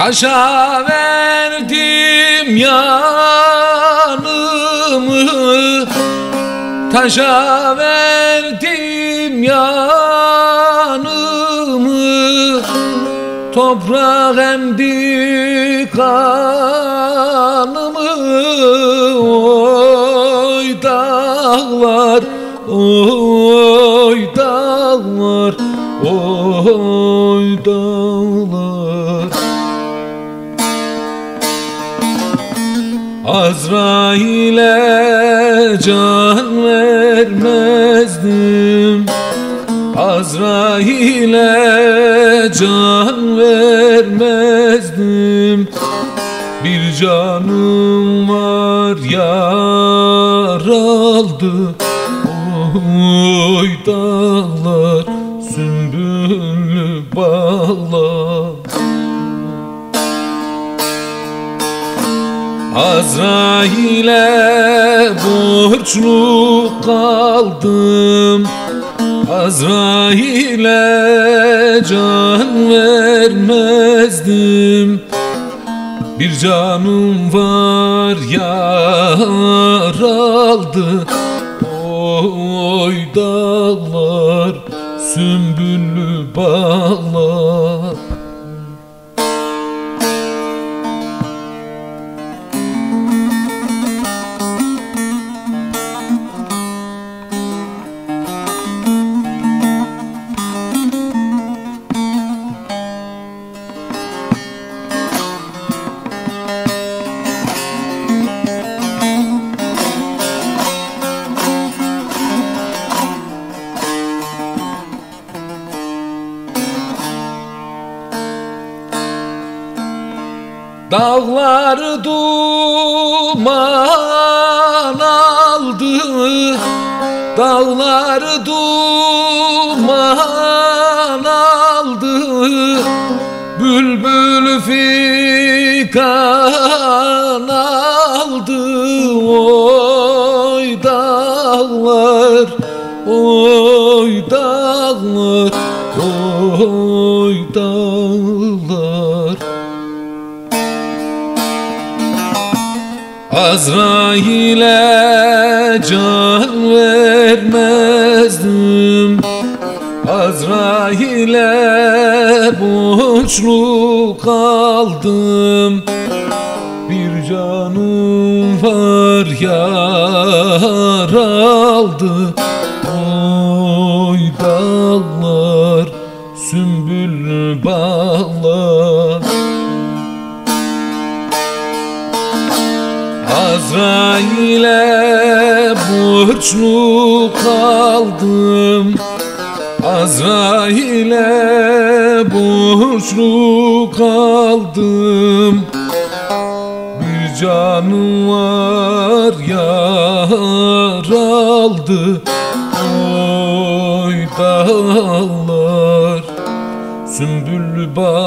Taşa verdim yanımı Taşa verdim yanımı. Toprak emdi kanımı Oy dağlar, oy Azrail'e can vermezdim. Azrail'e can vermezdim. Bir canım var yar aldı. Oy dağlar sümbüllü bağlar Azrail'e borçlu kaldım Azrail'e can vermezdim. Bir canım var yar aldı. Oy dağlar sümbüllü bağlar Dağlar duman aldı. Dağlar duman aldı. Bülbül fikan aldı. Oy dağlar, oy dağlar, oy dağlar Azrail'e can vermezdim. Azrail'e borçlu kaldım Bir canım var yar aldı. Oy dağlar sümbül bağlar Azrail'e borçlu kaldım. Azrail'e borçlu kaldım. Bir canım var yar aldı. Oy dağlar Sümbüllü bağlar